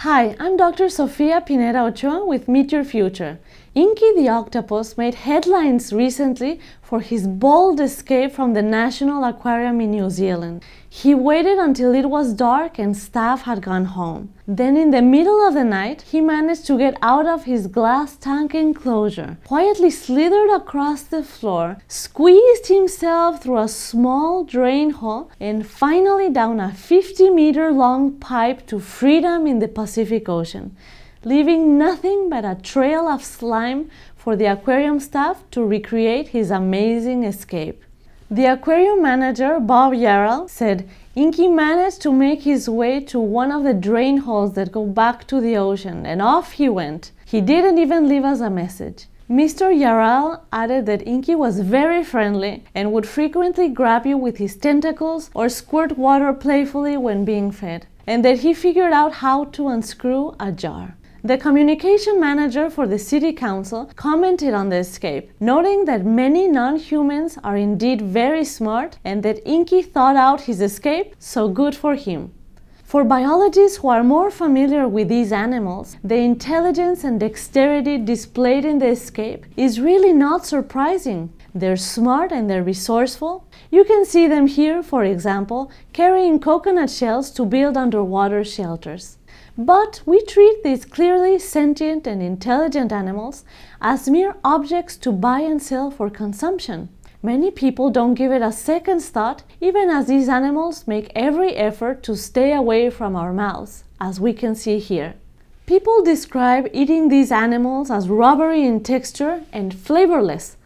Hi, I'm Dr. Sofia Pineda Ochoa with Meat Your Future. Inky the octopus made headlines recently for his bold escape from the National Aquarium in New Zealand. He waited until it was dark and staff had gone home. Then, in the middle of the night, he managed to get out of his glass tank enclosure, quietly slithered across the floor, squeezed himself through a small drain hole, and finally down a 50 meter long pipe to freedom in the Pacific Ocean leaving nothing but a trail of slime for the aquarium staff to recreate his amazing escape. The aquarium manager, Bob Yarrall, said Inky managed to make his way to one of the drain holes that go back to the ocean, and off he went. He didn't even leave us a message. Mr. Yarrall added that Inky was very friendly and would frequently grab you with his tentacles or squirt water playfully when being fed, and that he figured out how to unscrew a jar. The communication manager for the city council commented on the escape, noting that many non humans are indeed very smart and that Inky thought out his escape, so good for him. For biologists who are more familiar with these animals, the intelligence and dexterity displayed in the escape is really not surprising. They're smart and they're resourceful. You can see them here, for example, carrying coconut shells to build underwater shelters. But we treat these clearly sentient and intelligent animals as mere objects to buy and sell for consumption. Many people don't give it a second thought, even as these animals make every effort to stay away from our mouths, as we can see here. People describe eating these animals as rubbery in texture and flavorless.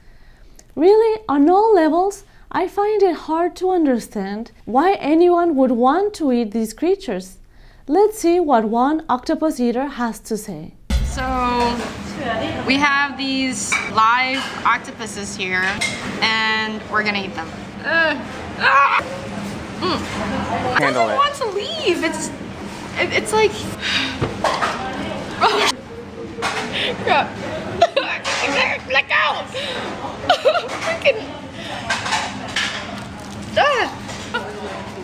Really, on all levels, I find it hard to understand why anyone would want to eat these creatures. Let's see what one octopus eater has to say. So we have these live octopuses here and we're gonna eat them. Uh, ah! mm. Handle I it. want to leave. It's it, it's like Crap. Let go! Freaking ah.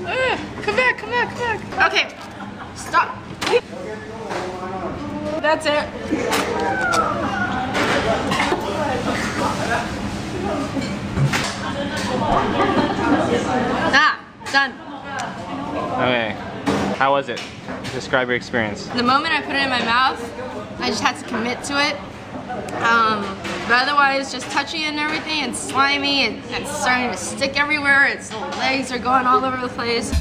Ah. Come back, come back, come back. Okay. Stop. That's it. Ah, done. Okay. How was it? Describe your experience. The moment I put it in my mouth, I just had to commit to it. Um, but otherwise, just touchy and everything, and slimy, and, and starting to stick everywhere. Its legs are going all over the place.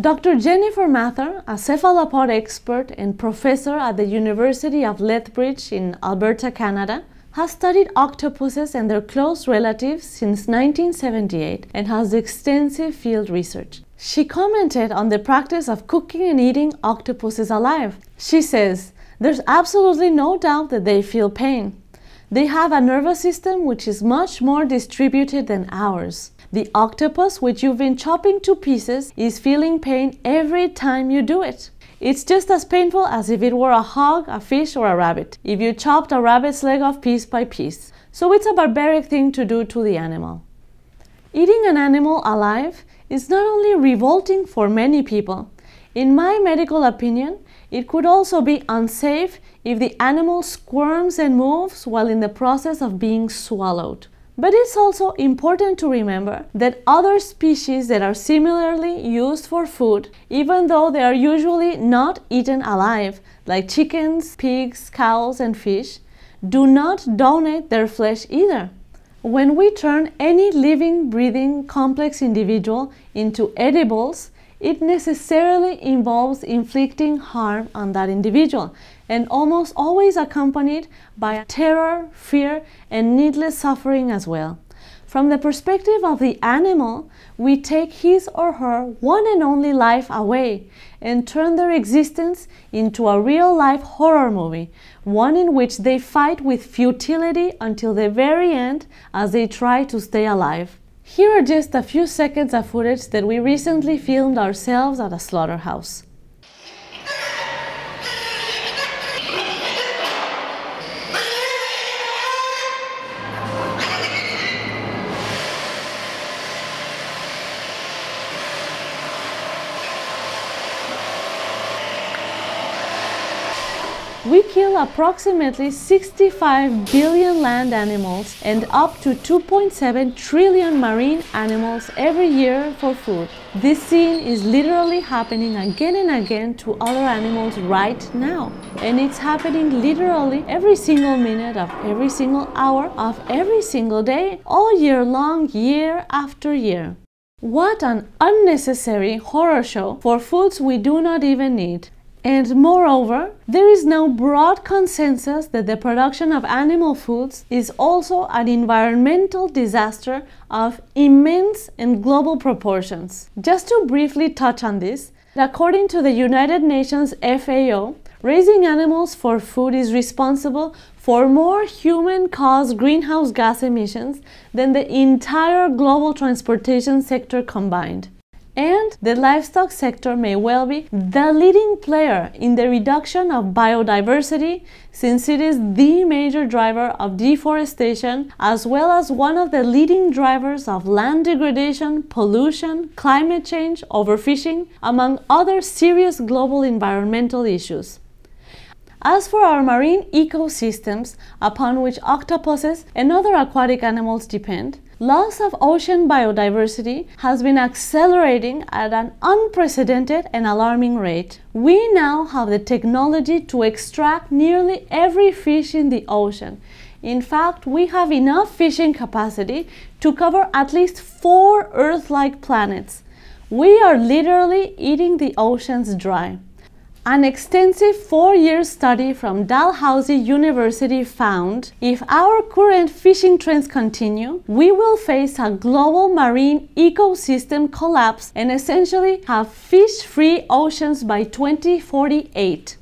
Dr. Jennifer Mather, a cephalopod expert and professor at the University of Lethbridge in Alberta, Canada, has studied octopuses and their close relatives since 1978 and has extensive field research. She commented on the practice of cooking and eating octopuses alive. She says, There's absolutely no doubt that they feel pain. They have a nervous system which is much more distributed than ours. The octopus, which you've been chopping to pieces, is feeling pain every time you do it. It's just as painful as if it were a hog, a fish, or a rabbit, if you chopped a rabbit's leg off piece by piece. So it's a barbaric thing to do to the animal. Eating an animal alive is not only revolting for many people, in my medical opinion, it could also be unsafe if the animal squirms and moves while in the process of being swallowed. But it's also important to remember that other species that are similarly used for food, even though they are usually not eaten alive, like chickens, pigs, cows, and fish, do not donate their flesh either. When we turn any living, breathing, complex individual into edibles, it necessarily involves inflicting harm on that individual and almost always accompanied by terror, fear, and needless suffering as well. From the perspective of the animal, we take his or her one and only life away and turn their existence into a real life horror movie, one in which they fight with futility until the very end as they try to stay alive. Here are just a few seconds of footage that we recently filmed ourselves at a slaughterhouse. We kill approximately 65 billion land animals and up to 2.7 trillion marine animals every year for food. This scene is literally happening again and again to other animals right now. And it's happening literally every single minute of every single hour of every single day, all year long, year after year. What an unnecessary horror show for foods we do not even need. And moreover, there is now broad consensus that the production of animal foods is also an environmental disaster of immense and global proportions. Just to briefly touch on this, according to the United Nations FAO, raising animals for food is responsible for more human caused greenhouse gas emissions than the entire global transportation sector combined. And the livestock sector may well be the leading player in the reduction of biodiversity since it is the major driver of deforestation as well as one of the leading drivers of land degradation, pollution, climate change, overfishing, among other serious global environmental issues. As for our marine ecosystems upon which octopuses and other aquatic animals depend, loss of ocean biodiversity has been accelerating at an unprecedented and alarming rate. We now have the technology to extract nearly every fish in the ocean. In fact, we have enough fishing capacity to cover at least four Earth like planets. We are literally eating the oceans dry. An extensive four-year study from Dalhousie University found if our current fishing trends continue, we will face a global marine ecosystem collapse and essentially have fish-free oceans by 2048.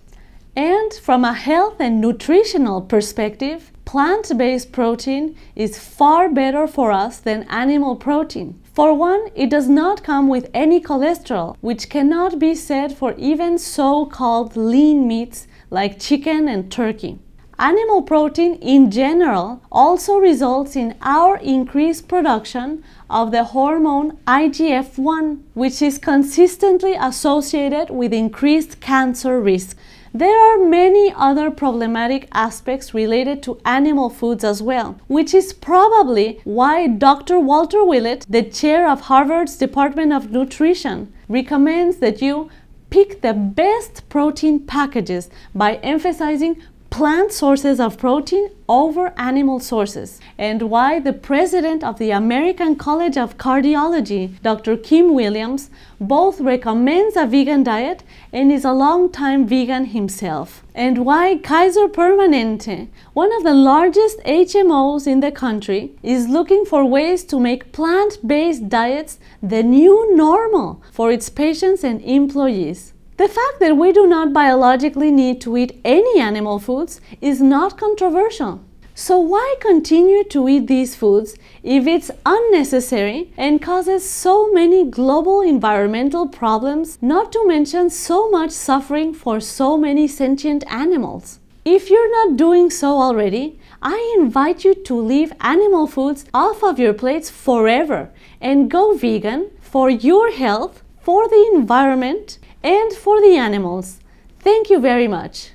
And from a health and nutritional perspective, plant-based protein is far better for us than animal protein. For one, it does not come with any cholesterol, which cannot be said for even so-called lean meats like chicken and turkey. Animal protein in general also results in our increased production of the hormone IGF-1, which is consistently associated with increased cancer risk. There are many other problematic aspects related to animal foods as well, which is probably why Dr. Walter Willett, the chair of Harvard's Department of Nutrition, recommends that you pick the best protein packages by emphasizing plant sources of protein over animal sources, and why the president of the American College of Cardiology, Dr. Kim Williams, both recommends a vegan diet and is a long-time vegan himself, and why Kaiser Permanente, one of the largest HMOs in the country, is looking for ways to make plant-based diets the new normal for its patients and employees. The fact that we do not biologically need to eat any animal foods is not controversial. So why continue to eat these foods if it's unnecessary and causes so many global environmental problems, not to mention so much suffering for so many sentient animals? If you're not doing so already, I invite you to leave animal foods off of your plates forever and go vegan for your health, for the environment, and for the animals. Thank you very much.